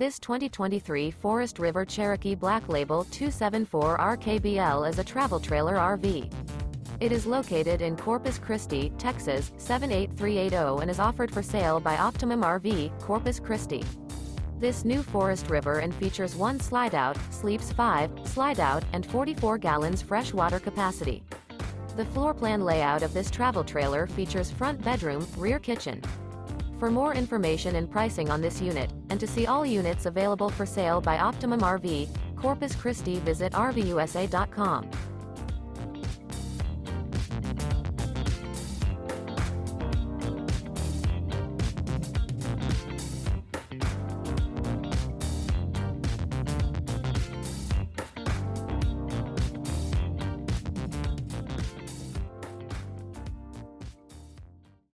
This 2023 Forest River Cherokee Black Label 274 RKBL is a travel trailer RV. It is located in Corpus Christi, Texas 78380 and is offered for sale by Optimum RV, Corpus Christi. This new Forest River and features one slide out, sleeps 5, slide out, and 44 gallons fresh water capacity. The floor plan layout of this travel trailer features front bedroom, rear kitchen. For more information and pricing on this unit, and to see all units available for sale by Optimum RV, Corpus Christi visit RVUSA.com.